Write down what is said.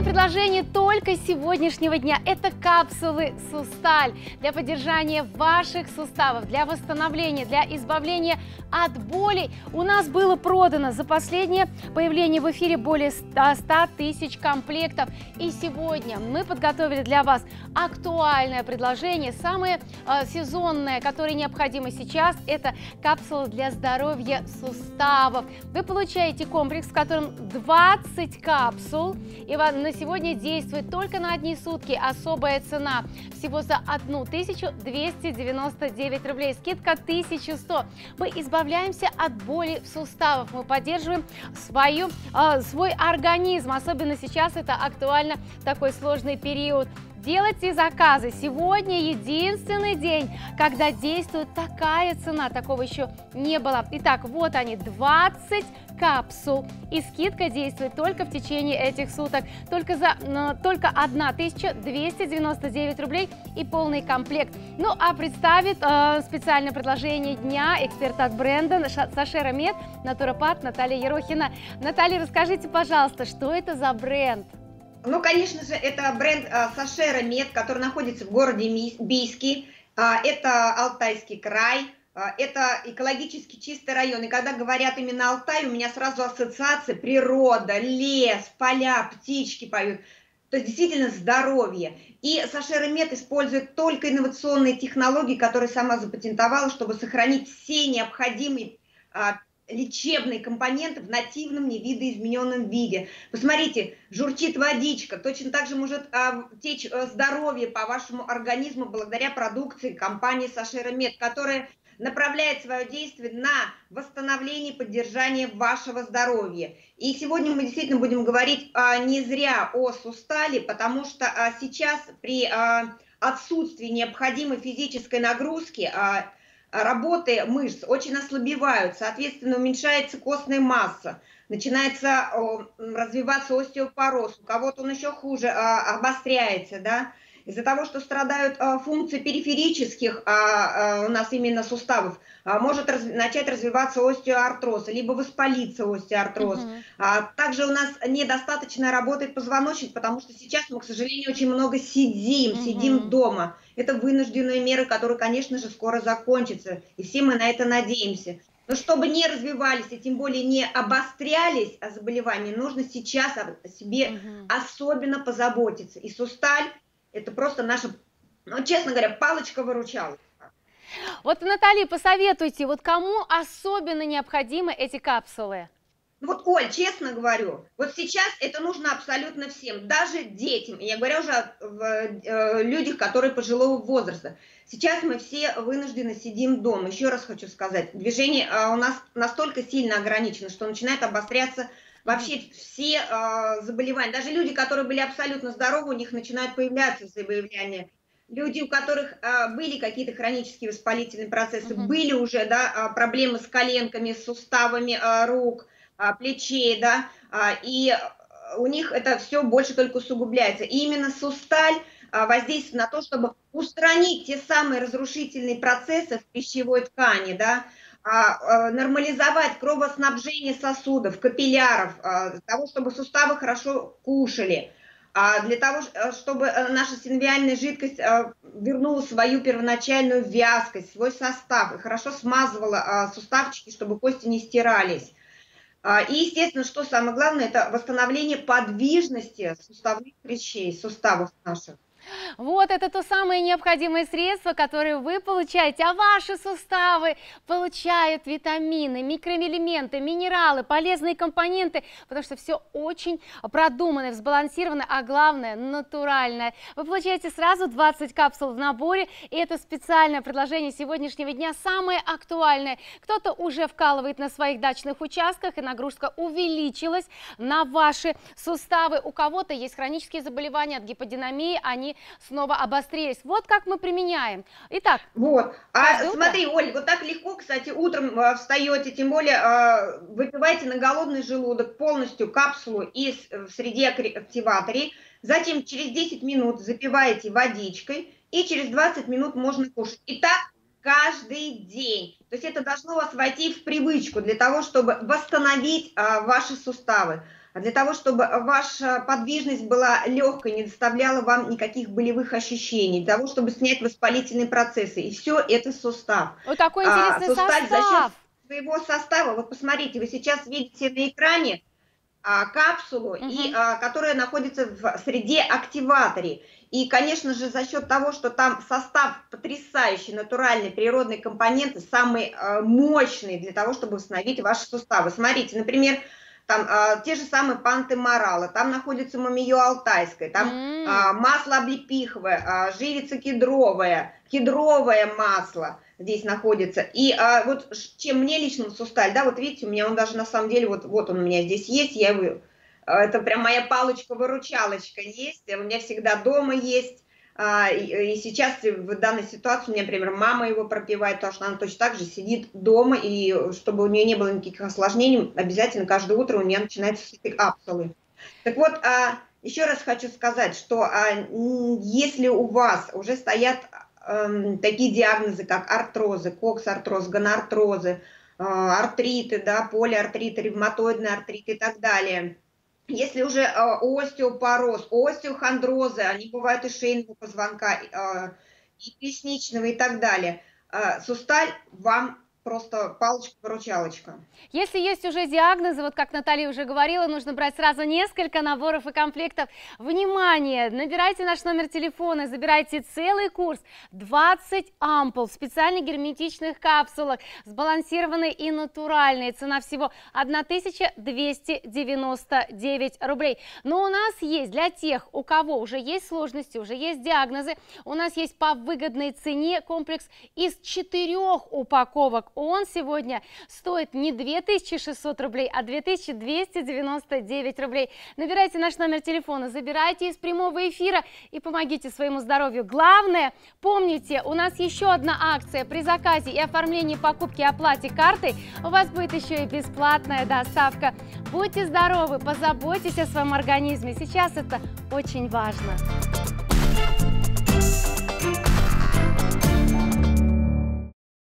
Специальное предложение только сегодняшнего дня – это капсулы «Сусталь» для поддержания ваших суставов, для восстановления, для избавления от болей. У нас было продано за последнее появление в эфире более 100 тысяч комплектов. И сегодня мы подготовили для вас актуальное предложение, самое э, сезонное, которое необходимо сейчас – это капсулы для здоровья суставов. Вы получаете комплекс, в котором 20 капсул – и на сегодня действует только на одни сутки особая цена всего за 1299 рублей, скидка 1100. Мы избавляемся от боли в суставах, мы поддерживаем свою, э, свой организм, особенно сейчас это актуально такой сложный период. Делайте заказы. Сегодня единственный день, когда действует такая цена. Такого еще не было. Итак, вот они, 20 капсул. И скидка действует только в течение этих суток. Только за только 1299 рублей и полный комплект. Ну, а представит э, специальное предложение дня эксперт от бренда Сашера Мед, Натуропат Наталья Ерохина. Наталья, расскажите, пожалуйста, что это за бренд? Ну, конечно же, это бренд а, Сашера Мед, который находится в городе Бийске. А, это Алтайский край, это экологически чистый район. И когда говорят именно Алтай, у меня сразу ассоциация природа, лес, поля, птички поют. То есть действительно здоровье. И Сашера Мед использует только инновационные технологии, которые сама запатентовала, чтобы сохранить все необходимые лечебные компоненты в нативном невидоизмененном виде. Посмотрите, журчит водичка, точно так же может а, течь а, здоровье по вашему организму благодаря продукции компании Сашера Мед, которая направляет свое действие на восстановление и поддержание вашего здоровья. И сегодня мы действительно будем говорить а, не зря о сустале, потому что а, сейчас при а, отсутствии необходимой физической нагрузки а, работы мышц очень ослабевают, соответственно, уменьшается костная масса, начинается развиваться остеопороз, у кого-то он еще хуже а, обостряется, да, из-за того, что страдают а, функции периферических а, у нас именно суставов, может раз, начать развиваться остеоартроз, либо воспалиться остеоартроз. Угу. Также у нас недостаточно работает позвоночник, потому что сейчас мы, к сожалению, очень много сидим, угу. сидим дома. Это вынужденные меры, которые, конечно же, скоро закончатся, и все мы на это надеемся. Но чтобы не развивались и тем более не обострялись заболевания, нужно сейчас о себе угу. особенно позаботиться. И сусталь – это просто наша, ну, честно говоря, палочка-выручалка. Вот, Наталья, посоветуйте, вот кому особенно необходимы эти капсулы? Ну вот, Оль, честно говорю, вот сейчас это нужно абсолютно всем, даже детям. Я говорю уже о э, людях, которые пожилого возраста. Сейчас мы все вынуждены сидим дома. Еще раз хочу сказать, движение э, у нас настолько сильно ограничено, что начинает обостряться вообще все э, заболевания. Даже люди, которые были абсолютно здоровы, у них начинают появляться заболевания. Люди, у которых э, были какие-то хронические воспалительные процессы, угу. были уже да, проблемы с коленками, с суставами э, рук – а, плечей, да, а, и у них это все больше только усугубляется. И именно сусталь а, воздействует на то, чтобы устранить те самые разрушительные процессы в пищевой ткани, да, нормализовать кровоснабжение сосудов, капилляров, для того, чтобы суставы хорошо кушали, для того, чтобы наша синовиальная жидкость вернула свою первоначальную вязкость, свой состав и хорошо смазывала суставчики, чтобы кости не стирались. А, и, естественно, что самое главное, это восстановление подвижности суставных хрящей, суставов наших. Вот это то самое необходимое средство, которое вы получаете, а ваши суставы получают витамины, микроэлементы, минералы, полезные компоненты, потому что все очень продумано, сбалансировано, а главное натуральное. Вы получаете сразу 20 капсул в наборе, и это специальное предложение сегодняшнего дня, самое актуальное. Кто-то уже вкалывает на своих дачных участках, и нагрузка увеличилась на ваши суставы. У кого-то есть хронические заболевания от гиподинамии, они снова обострились. Вот как мы применяем. Итак. Вот. А смотри, Оль, вот так легко, кстати, утром э, встаете, тем более э, выпивайте на голодный желудок полностью капсулу из э, в среде активаторей. Затем через 10 минут запиваете водичкой, и через 20 минут можно кушать. И так каждый день. То есть это должно вас войти в привычку для того, чтобы восстановить а, ваши суставы. Для того, чтобы ваша подвижность была легкой, не доставляла вам никаких болевых ощущений, для того, чтобы снять воспалительные процессы. И все это сустав. Вот такой а, интересный а, сустав. состав. За счет своего состава, вот посмотрите, вы сейчас видите на экране а, капсулу, угу. и, а, которая находится в среде активаторе. И, конечно же, за счет того, что там состав потрясающий, натуральный, природные компоненты, самые а, мощные для того, чтобы восстановить ваши суставы. Смотрите, например, там а, те же самые панты морала, там находится мамиё алтайское, там mm. а, масло облепиховое, а, живица кедровая, кедровое масло здесь находится. И а, вот чем мне лично сусталь, да, вот видите, у меня он даже на самом деле, вот, вот он у меня здесь есть, я его, а, это прям моя палочка-выручалочка есть, у меня всегда дома есть, а, и сейчас в данной ситуации у меня, например, мама его пропивает, потому что она точно так же сидит дома, и чтобы у нее не было никаких осложнений, обязательно каждое утро у нее начинается с этой капсулы. Так вот, а, еще раз хочу сказать, что если у вас уже стоят эм, такие диагнозы, как артрозы, кокс-артроз, гонартрозы, артриты, да, полиартриты, ревматоидный артрит и так далее – если уже э, остеопороз, остеохондрозы, они бывают и шейного позвонка, э, и поясничного и так далее, э, сусталь вам просто палочка-выручалочка. Если есть уже диагнозы, вот как Наталья уже говорила, нужно брать сразу несколько наборов и комплектов. Внимание! Набирайте наш номер телефона, забирайте целый курс, 20 ампул в специальных герметичных капсулах, сбалансированные и натуральные. Цена всего 1299 рублей. Но у нас есть для тех, у кого уже есть сложности, уже есть диагнозы, у нас есть по выгодной цене комплекс из четырех упаковок он сегодня стоит не 2600 рублей, а 2299 рублей. Набирайте наш номер телефона, забирайте из прямого эфира и помогите своему здоровью. Главное, помните, у нас еще одна акция. При заказе и оформлении покупки и оплате картой у вас будет еще и бесплатная доставка. Будьте здоровы, позаботьтесь о своем организме. Сейчас это очень важно.